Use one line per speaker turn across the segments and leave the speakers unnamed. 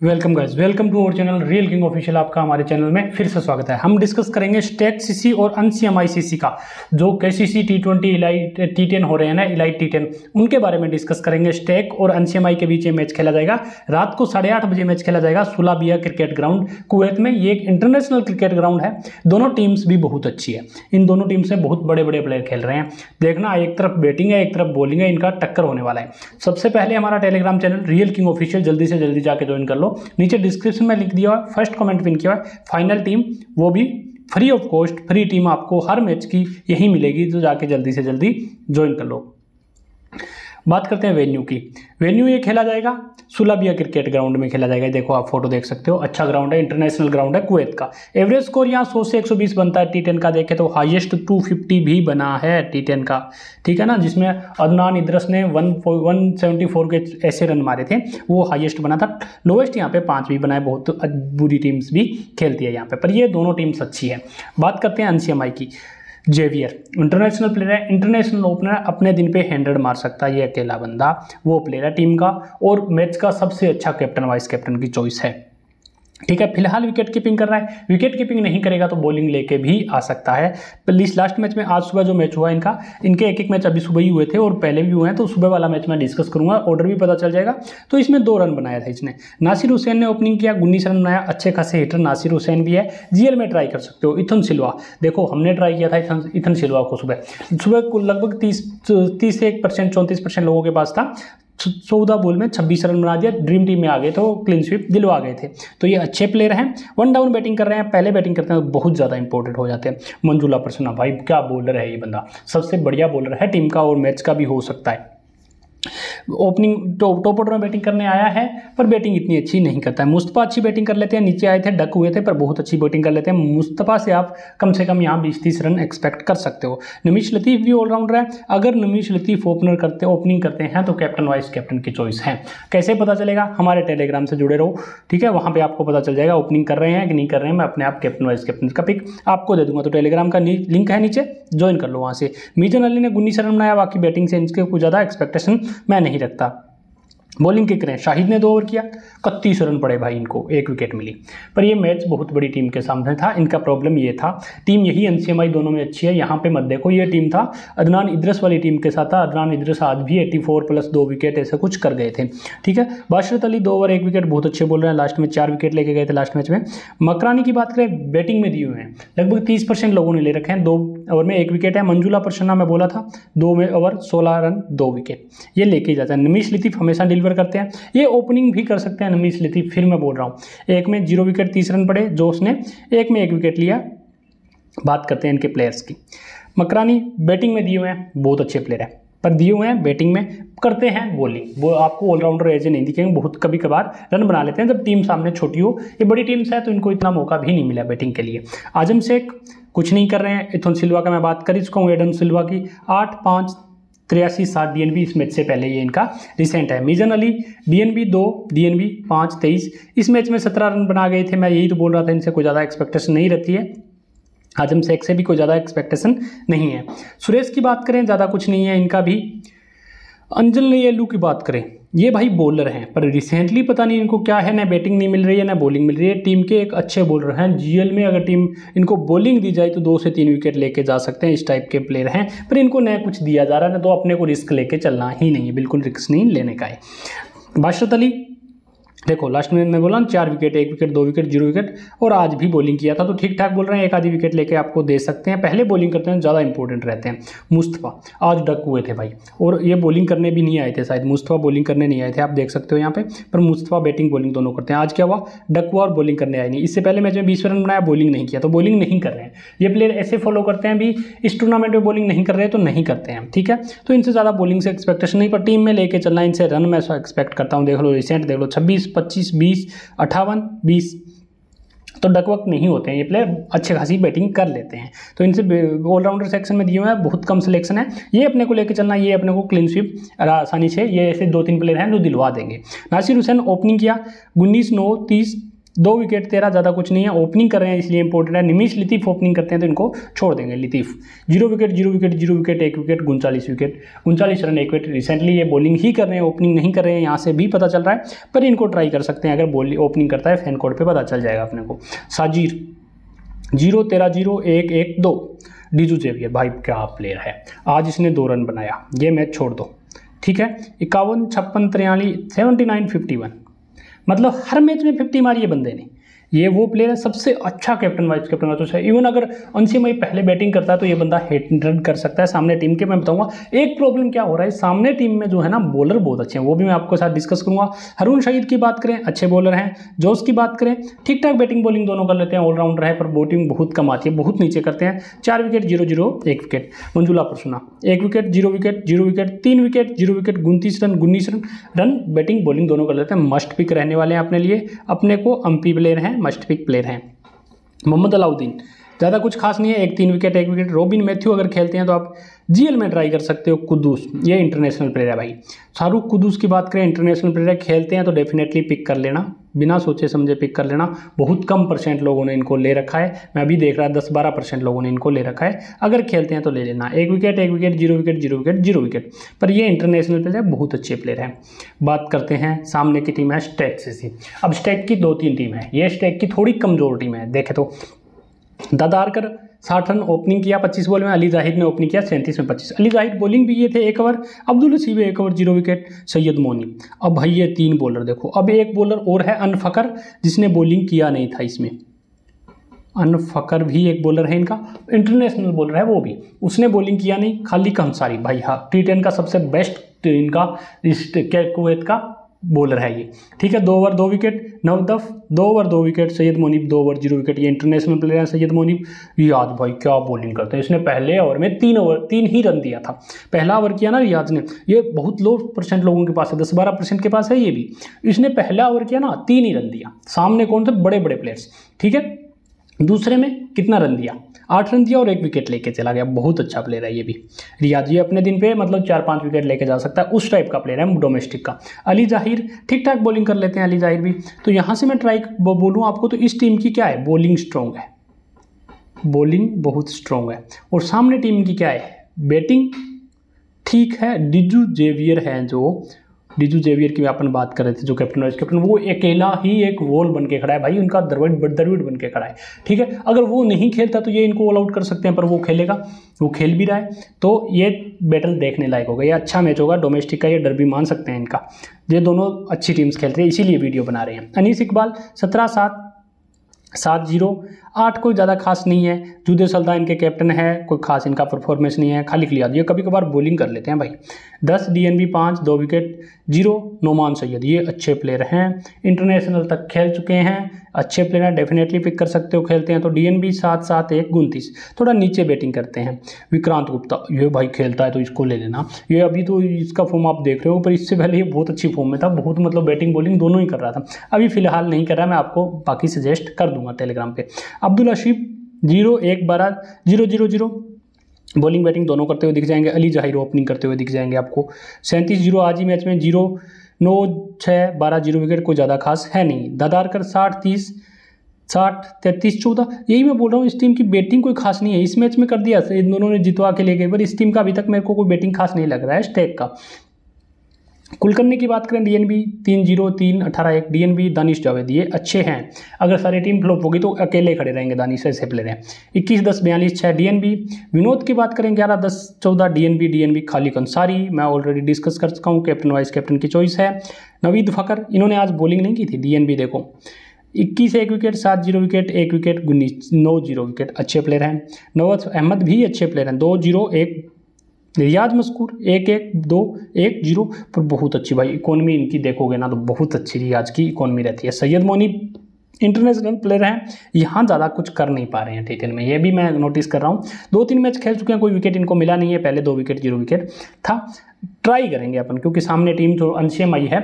Welcome guys welcome to our channel real king official आपका हमारे channel में फिर से स्वागत है। हम डिस्कस करेंगे स्टेट सीसी और अनसीएमआई सीसी का, जो K C C T twenty elite T ten हो रहे हैं ना इलाइट टी टेन उनके बारे में डिस्कस करेंगे स्टेक और अनसीएमआई के बीच ये मैच खेला जाएगा। रात को साढ़े आठ बजे मैच खेला जाएगा सुलाबिया क्रिकेट ग्राउंड कुवैत में। ये एक इंटरनेशनल क्रिकेट ग्राउंड है। दोनों टीम्स भी बहुत अच्छी है। इन दोनों टीम से बहुत बड़े बड़े प्लेयर खेल रहे हैं। देखना, एक तरफ़ बैटिंग है, एक तरफ़ बॉलिंग है, इनका टक्कर होने वाला है। सबसे पहले हमारा Telegram channel real king official जल्दी से जल्दी जाके ज्वाइन कर लो। नीचे डिस्क्रिप्शन में लिख दिया फ़र्स्ट कॉमेंट पिन किया फाइनल टीम वो भी free of cost free team आपको हर मैच की यही मिलेगी तो जाके जल्दी से जल्दी ज्वाइन कर लो। बात करते हैं वेन्यू की। वेन्यू ये खेला जाएगा सुलभिया क्रिकेट ग्राउंड में खेला जाएगा। देखो, आप फ़ोटो देख सकते हो। अच्छा ग्राउंड है, इंटरनेशनल ग्राउंड है, कुवैत का। एवरेज स्कोर यहाँ सौ से 120 बनता है टी का देखे तो हाईएस्ट 250 भी बना है टी का। ठीक है ना? जिसमें अदनान इद्रस ने वन वन के ऐसे रन मारे थे। वो हाईएस्ट बना था। लोएस्ट यहाँ पे पाँच भी बनाए बहुत बुरी टीम्स भी खेलती है यहाँ पे। पर ये दोनों टीम्स अच्छी है। बात करते हैं एनसीएमआई की। जेवियर। इंटरनेशनल प्लेयर है इंटरनेशनल ओपनर अपने दिन पे हंड्रेड मार सकता है ये अकेला बंदा, वो प्लेयर है टीम का, और मैच का सबसे अच्छा कैप्टन वाइस कैप्टन की चॉइस है। ठीक है, फ़िलहाल विकेट कीपिंग कर रहा है। विकेट कीपिंग नहीं करेगा तो बॉलिंग लेके भी आ सकता है। प्लीज़ लास्ट मैच में आज सुबह जो मैच हुआ इनका, इनके एक एक मैच अभी सुबह ही हुए थे और पहले भी हुए हैं तो सुबह वाला मैच मैं डिस्कस करूँगा ऑर्डर भी पता चल जाएगा। तो इसमें दो रन बनाया था इसने। नासिर हुसैन ने ओपनिंग किया उन्नीस रन बनाया, अच्छे खासे हिटर नासिर हुसैन भी है। जीएल में ट्राई कर सकते हो, इथन सिल्वा। देखो, हमने ट्राई किया था इथन सिल्वा को सुबह। सुबह लगभग तीस तीस से एक परसेंट चौंतीस परसेंट लोगों के पास था। चौदह बॉल में छब्बीस रन बना दिया, ड्रीम टीम में आ गए तो क्लीन स्वीप दिलवा गए थे। तो ये अच्छे प्लेयर हैं वन डाउन बैटिंग कर रहे हैं, पहले बैटिंग करते हैं तो बहुत ज़्यादा इंपॉर्टेंट हो जाते हैं। मंजूला प्रसन्ना भाई क्या बॉलर है ये बंदा, सबसे बढ़िया बॉलर है टीम का और मैच का भी हो सकता है। ओपनिंग टॉप टॉप ऑर्डर में बैटिंग करने आया है, पर बैटिंग इतनी अच्छी नहीं करता है। मुस्तफ़ा अच्छी बैटिंग कर लेते हैं, नीचे आए थे, डक हुए थे, पर बहुत अच्छी बैटिंग कर लेते हैं। मुस्तफ़ा से आप कम से कम यहाँ बीस तीस रन एक्सपेक्ट कर सकते हो। नमीश लतीफ़ भी ऑलराउंडर है। अगर नमीश लतीफ़ ओपनर करते ओपनिंग करते हैं तो कैप्टन वाइस कैप्टन की चॉइस है। कैसे पता चलेगा? हमारे टेलीग्राम से जुड़े रहो, ठीक है? वहाँ पर आपको पता चल जाएगा ओपनिंग कर रहे हैं कि नहीं कर रहे हैं। मैं अपने आप कैप्टन वाइस कैप्टन का पिक आपको दे दूँगा। तो टेलीग्राम का लिंक है नीचे ज्वाइन कर लो वहाँ से। मीजन अली ने उन्नीस रन बनाया, बाकी बैटिंग से इनके कुछ ज़्यादा एक्सपेक्टेशन मैं नहीं रखता। बॉलिंग किक रहे। शाहिद ने दो ओवर किया, इकतीस रन पड़े भाई इनको, एक विकेट मिली। पर ये मैच बहुत बड़ी टीम के सामने था, इनका प्रॉब्लम ये था। टीम यही एनसीएमआई दोनों में अच्छी है, यहाँ पे मत देखो, ये टीम था। अदनान इद्रस वाली टीम के साथ था, अदनान इद्रस आज भी 84 प्लस दो विकेट ऐसे कुछ कर गए थे। ठीक है? बाशरत अली दो ओवर एक विकेट बहुत अच्छे बोल रहे हैं लास्ट में चार विकेट लेके गए थे लास्ट मैच में। मकरानी की बात करें बैटिंग में दिए हुए हैं। लगभग तीस परसेंट लोगों ने ले रखे हैं, दो ओवर में एक विकेट है। मंजुला प्रसन्ना में बोला था, दो में ओवर सोलह रन, दो विकेट ये लेके जाता है। नमीश लितिफ हमेशा डिलीवर करते हैं। ये ओपनिंग भी कर सकते हैं नमीश लितिफ फिर मैं बोल रहा हूँ। एक में ज़ीरो विकेट तीस रन पड़े, जोश ने एक में एक विकेट लिया। बात करते हैं इनके प्लेयर्स की। मकरानी बैटिंग में दिए हुए हैं, बहुत अच्छे प्लेयर हैं। पर दिए हुए हैं बैटिंग में, करते हैं बॉलिंग वो आपको ऑलराउंडर एज नहीं दिखेंगे, बहुत कभी कभार रन बना लेते हैं। जब टीम सामने छोटी हो, ये बड़ी टीम्स है तो इनको इतना मौका भी नहीं मिला बैटिंग के लिए। आज़म शेख कुछ नहीं कर रहे हैं, इथोन सिल्वा का मैं बात कर चुका हूँ एडन सिल्वा की आठ, पाँच तिरासी सात डीएनबी इस मैच से पहले ये इनका रिसेंट है। Mizan Ali D N B दो डी एन बी पाँच, तेईस, इस मैच में सत्रह रन बना गए थे। मैं यही तो बोल रहा था, इनसे कोई ज़्यादा एक्सपेक्टेशन नहीं रहती है। आज़म शेख से भी कोई ज़्यादा एक्सपेक्टेशन नहीं है। सुरेश की बात करें, ज़्यादा कुछ नहीं है इनका भी। अंजल येलू की बात करें। ये भाई बॉलर हैं, पर रिसेंटली पता नहीं इनको क्या है, ना बैटिंग नहीं मिल रही है, ना बॉलिंग मिल रही है। टीम के एक अच्छे बॉलर हैं। जीएल में अगर टीम इनको बॉलिंग दी जाए तो दो से तीन विकेट लेके जा सकते हैं। इस टाइप के प्लेयर हैं, पर इनको नया कुछ दिया जा रहा है ना तो अपने को रिस्क लेके चलना ही नहीं है। बिल्कुल रिस्क नहीं लेने का है। बाशरत अली देखो लास्ट में मैं बोला ना चार विकेट एक विकेट दो विकेट ज़ीरो विकेट और आज भी बॉलिंग किया था तो ठीक ठाक बोल रहे हैं, एक आधी विकेट लेके आपको दे सकते हैं। पहले बॉलिंग करते हैं, ज़्यादा इंपॉर्टेंट रहते हैं। मुस्तफ़ा, आज डक हुए थे भाई, और ये बॉलिंग करने भी नहीं आए थे शायद। मुस्तफ़ा बॉलिंग करने नहीं आए थे, आप देख सकते हो यहाँ पे, पर मुस्तफ़ा बैटिंग बॉलिंग दोनों करते हैं। आज क्या हुआ? डक हुआ और बॉलिंग करने आए नहीं। इससे पहले मैच में बीस रन बनाया बॉलिंग नहीं किया तो बॉलिंग नहीं कर रहे हैं। ये प्लेयर ऐसे फॉलो करते हैं भी इस टूर्नामेंट में बॉलिंग नहीं कर रहे तो नहीं करते हैं, ठीक है? तो इनसे ज़्यादा बॉलिंग से एक्सपेक्टेशन नहीं, पर टीम में लेके चलना, इनसे रन मैं एक्सपेक्ट करता हूँ। देख लो रिसेंट देख लो, छब्बीस पच्चीस, बीस अट्ठावन बीस। तो डकवक नहीं होते हैं, ये प्लेयर अच्छे खासी बैटिंग कर लेते हैं। तो इनसे ऑलराउंडर सेक्शन में दिए हुए हैं, बहुत कम सिलेक्शन है। ये अपने को लेकर चलना, ये अपने को क्लीन स्वीप आसानी से, ये ऐसे दो तीन प्लेयर हैं जो दिलवा देंगे। नासिर हुसैन ओपनिंग किया, उन्नीस, नौ, तीस दो विकेट तेरह ज़्यादा कुछ नहीं है ओपनिंग कर रहे हैं, इसलिए इंपॉर्टेंट है। निमिश लितीफ ओपनिंग करते हैं तो इनको छोड़ देंगे, Latif. Zero wicket zero wicket zero wicket एक विकेट उनचालीस विकेट उनचालीस रन, एक विकेट रिसेंटली ये बॉलिंग ही कर रहे हैं ओपनिंग नहीं कर रहे हैं, यहाँ से भी पता चल रहा है, पर इनको ट्राई कर सकते हैं, अगर बॉलिंग ओपनिंग करता है फ़ैन कोड पर पता चल जाएगा अपने को। साजिर। ज़ीरो, तेरह, ज़ीरो, एक एक, दो। डीजू जेवियर, भाई क्या प्लेयर है। आज इसने दो रन बनाया, ये मैच छोड़ दो। ठीक है? इक्यावन, छप्पन तिरयालीस सेवेंटी नाइन फिफ्टी वन मतलब हर मैच में फिफ्टी मारी है बंदे ने। ये वो प्लेयर है, सबसे अच्छा कैप्टन वाइस कैप्टन वाइस है। इवन अगर अंशी मई पहले बैटिंग करता है तो ये बंदा हेट रन कर सकता है सामने टीम के। मैं बताऊँगा, एक प्रॉब्लम क्या हो रहा है, सामने टीम में जो है ना बॉलर बहुत अच्छे हैं, वो भी मैं आपको साथ डिस्कस करूँगा। हरून शहीद की बात करें, अच्छे बॉलर हैं। जोश की बात करें ठीक ठाक बैटिंग बॉलिंग दोनों कर लेते हैं ऑलराउंडर है, पर बोटिंग बहुत कम आती है, बहुत नीचे करते हैं। चार विकेट ज़ीरो ज़ीरो एक विकेट मंजुला पर सुना, एक wicket zero wicket zero wicket तीन विकेट ज़ीरो विकेट उनतीस रन उन्नीस रन रन बैटिंग बॉलिंग दोनों कर लेते हैं। मस्ट पिक रहने वाले हैं अपने लिए, अपने को अम्पी प्लेयर हैं। मस्ट पिक प्लेयर हैं। मोहम्मद अलाउद्दीन, ज़्यादा कुछ खास नहीं है, एक तीन विकेट एक विकेट रोबिन मैथ्यू अगर खेलते हैं तो आप जीएल में ट्राई कर सकते हो कुदूस ये इंटरनेशनल प्लेयर है भाई। शाहरुख कुदूस की बात करें इंटरनेशनल प्लेयर खेलते हैं तो डेफिनेटली पिक कर लेना। बिना सोचे समझे पिक कर लेना। बहुत कम परसेंट लोगों ने इनको ले रखा है। मैं अभी देख रहा, दस बारह परसेंट लोगों ने इनको ले रखा है। अगर खेलते हैं तो ले लेना। एक विकेट एक wicket zero wicket zero wicket zero wicket पर ये इंटरनेशनल प्लेयर बहुत अच्छे प्लेयर हैं। बात करते हैं सामने की टीम है स्टेक सी। अब स्टेक की दो तीन टीम है। ये स्टेक की थोड़ी कमज़ोर टीम है। देखे तो। दादारकर साठ रन ओपनिंग किया, पच्चीस बॉल में अली जाहिद ने ओपनिंग किया, सैंतीस में पच्चीस। अली जाहिद बॉलिंग भी ये थे एक ओवर, अब्दुल हसीब एक over, zero wicket Syed Moni. अब भाई ये तीन बॉलर देखो। अब एक बॉलर और है अनफकर, जिसने बॉलिंग किया नहीं था इसमें। अनफकर भी एक बॉलर है इनका इंटरनेशनल बॉलर है वो भी। उसने बॉलिंग किया नहीं, खाली कंसारी। भाई हाँ टी टेन का सबसे बेस्ट इनका, इस का बॉलर है ये। ठीक है, दो ओवर दो विकेट नवदफ दो ओवर दो विकेट सैयद मोनीब, दो ओवर ज़ीरो विकेट ये इंटरनेशनल प्लेयर है सैयद मोनीब। रियाज भाई, क्या बॉलिंग करते हैं। इसने पहले ओवर में तीन ओवर तीन ही रन दिया था। पहला ओवर किया ना रियाज ने। ये बहुत लो परसेंट लोगों के पास है, दस बारह परसेंट के पास है ये भी। इसने पहला ओवर किया ना, तीन ही रन दिया। सामने कौन थे? बड़े बड़े प्लेयर्स ठीक है, दूसरे में कितना रन दिया? आठ रन दिया और एक विकेट लेके चला गया। बहुत अच्छा प्लेयर है ये भी। रियाज ये अपने दिन पे मतलब चार पाँच विकेट लेके जा सकता है, उस टाइप का प्लेयर है डोमेस्टिक का। अली ज़ाहिर ठीक ठाक बॉलिंग कर लेते हैं अली ज़ाहिर भी। तो यहाँ से मैं ट्राई बोलूँ आपको तो इस टीम की क्या है? बॉलिंग स्ट्रॉन्ग है। बॉलिंग बहुत स्ट्रॉन्ग है। और सामने टीम की क्या है? बैटिंग ठीक है। डिजू जेवियर है जो डिजू जेवियर की अपन बात कर रहे थे, जो कैप्टन वाइस कैप्टन, वो अकेला ही एक वॉल बन के खड़ा है भाई, उनका दरविड दरविड बन के खड़ा है, ठीक है? अगर वो नहीं खेलता तो ये इनको ऑल आउट कर सकते हैं, पर वो खेलेगा, वो खेल भी रहा है। तो ये बैटल देखने लायक होगा, ये अच्छा मैच होगा डोमेस्टिक का ये डर भी मान सकते हैं इनका। ये दोनों अच्छी टीम्स खेलते हैं, इसीलिए वीडियो बना रहे हैं। अनिस इकबाल, सत्रह सात सात ज़ीरो। आठ कोई ज़्यादा खास नहीं है। जुदे सल्दा इनके कैप्टन है, कोई खास इनका परफॉर्मेंस नहीं है। खाली खिलिया ये कभी कभार बॉलिंग कर लेते हैं भाई। दस डी एन बी पाँच, दो विकेट ज़ीरो, नोमान सैयद। ये अच्छे प्लेयर हैं। इंटरनेशनल तक खेल चुके हैं। अच्छे प्लेयर हैं डेफिनेटली पिक कर सकते हो, खेलते हैं। तो डी एन बी सात सात, एक, उनतीस। थोड़ा नीचे बैटिंग करते हैं। विक्रांत गुप्ता, ये भाई खेलता है तो इसको ले लेना। ये अभी तो इसका फॉर्म आप देख रहे हो, पर इससे पहले ये बहुत अच्छी फॉर्म में था। बहुत मतलब बैटिंग बॉलिंग दोनों ही कर रहा था। अभी फ़िलहाल नहीं कर रहा, मैं आपको बाकी सजेस्ट कर दूँगा टेलीग्राम पर अब्दुल अशीफ ज़ीरो, एक, बारह, zero zero zero. Bowling batting दोनों करते हुए दिख जाएँगे। अली जहीर ओपनिंग करते हुए दिख जाएँगे आपको। सैंतीस, ज़ीरो, आज ही मैच में ज़ीरो, नौ छः बारह, ज़ीरो विकेट कोई ज़्यादा खास है नहीं। दादारकर साठ, तीस, साठ, तैंतीस, चौदह। यही मैं बोल रहा हूँ, इस टीम की बैटिंग कोई खास नहीं है। इस मैच में कर दिया, इन दोनों ने जितवा के ले गए, पर इस टीम का अभी तक मेरे को कोई बैटिंग खास नहीं लग रहा है स्टेक का। कुलकर्णी की बात करें डीएनबी तीन ज़ीरो तीन अठारह एक डीएनबी दानिश जावेद, ये अच्छे हैं। अगर सारी टीम फ्लॉप होगी तो अकेले खड़े रहेंगे दानिश, ऐसे प्लेयर हैं। इक्कीस दस बयालीस छः डीएनबी विनोद की बात करें, ग्यारह दस चौदह डीएनबी डीएनबी खाली कंसारी। मैं ऑलरेडी डिस्कस कर चुका हूँ कैप्टन वाइस कैप्टन की चॉइस है। नवीद फकर इन्होंने आज बॉलिंग नहीं की थी डीएनबी देखो। इक्कीस एक विकेट सात ज़ीरो विकेट एक विकेट उन्नीस नौ ज़ीरो विकेट अच्छे प्लेयर हैं। नवत अहमद भी अच्छे प्लेयर हैं, दो ज़ीरो एक रियाज मस्कूर एक एक, दो, एक, ज़ीरो, पर बहुत अच्छी भाई इकोनॉमी इनकी देखोगे ना तो बहुत अच्छी रियाज की इकोनॉमी रहती है। सैयद मोनी इंटरनेशनल प्लेयर हैं, यहाँ ज़्यादा कुछ कर नहीं पा रहे हैं टी में। ये भी मैं नोटिस कर रहा हूँ। दो तीन मैच खेल चुके हैं, कोई विकेट इनको मिला नहीं है, पहले दो विकेट ज़ीरो विकेट था। ट्राई करेंगे अपन, क्योंकि सामने टीम जो अंशियम आई है।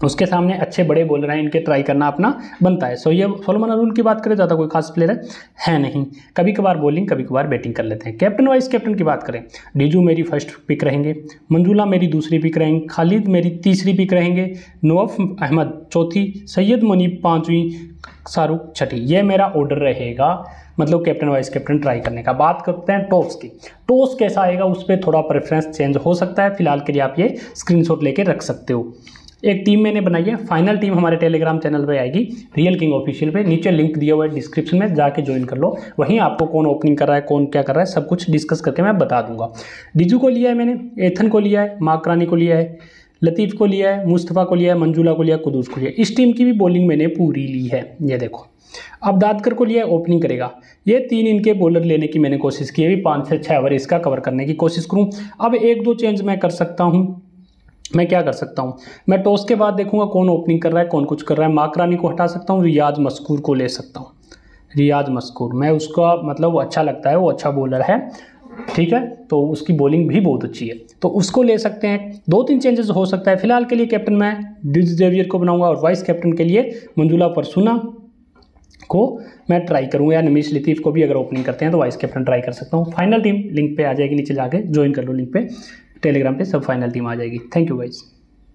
उसके सामने अच्छे बड़े बोल रहे हैं, इनके ट्राई करना अपना बनता है। सो ये सोलमन अरुल की बात करें, ज़्यादा कोई खास प्लेयर है है नहीं। कभी कभार बॉलिंग कभी कभार बैटिंग कर लेते हैं। कैप्टन वाइस कैप्टन की बात करें, डीजू मेरी फ़र्स्ट पिक रहेंगे, मंजूला मेरी दूसरी पिक रहेंगे, खालिद मेरी तीसरी पिक रहेंगे नवाफ अहमद चौथी, सैयद मनीब पाँचवीं, शाहरुख छठी। ये मेरा ऑर्डर रहेगा मतलब कैप्टन वाइस कैप्टन ट्राई करने का। बात करते हैं टॉस की। टॉस कैसा आएगा, उस पर थोड़ा प्रेफरेंस चेंज हो सकता है। फ़िलहाल के लिए आप ये स्क्रीनशॉट लेके रख सकते हो। एक टीम मैंने बनाई है फाइनल टीम हमारे टेलीग्राम चैनल पे आएगी रियल किंग ऑफिशियल पे, नीचे लिंक दिया हुआ है डिस्क्रिप्शन में, जाके ज्वाइन कर लो। वहीं आपको कौन ओपनिंग कर रहा है, कौन क्या कर रहा है, सब कुछ डिस्कस करके मैं बता दूँगा। डिजू को लिया है मैंने एथन को लिया है माकरानी को लिया है लतीफ़ को लिया है मुस्तफ़ा को लिया है मंजूला को लिया कुदूस को लिया इस टीम की भी बॉलिंग मैंने पूरी ली है, ये देखो। अब दादकर को लिया ओपनिंग करेगा। ये तीन इनके बॉलर लेने की मैंने कोशिश की है भी पाँच से छः ओवर इसका कवर करने की कोशिश करूँ। अब एक दो चेंज मैं कर सकता हूँ। मैं क्या कर सकता हूँ? मैं टॉस के बाद देखूँगा कौन ओपनिंग कर रहा है, कौन कुछ कर रहा है। माकरानी को हटा सकता हूँ, रियाज मस्कूर को ले सकता हूँ। रियाज मस्कूर, मैं उसका मतलब वो अच्छा लगता है, वो अच्छा बॉलर है। ठीक है? तो उसकी बॉलिंग भी बहुत अच्छी है। तो उसको ले सकते हैं। दो तीन चेंजेस हो सकता है। फ़िलहाल के लिए कैप्टन मैं डिज जेवियर को बनाऊँगा और वाइस कैप्टन के लिए मंजुला परसुना को मैं ट्राई करूँगा। या नमीश लतीफ़ को भी अगर ओपनिंग करते हैं तो वाइस कैप्टन ट्राई कर सकता हूँ। फाइनल टीम लिंक पे आ जाएगी नीचे जाके। ज्वाइन कर लो लिंक पे। टेलीग्राम पे सब फाइनल टीम आ जाएगी। Thank you vice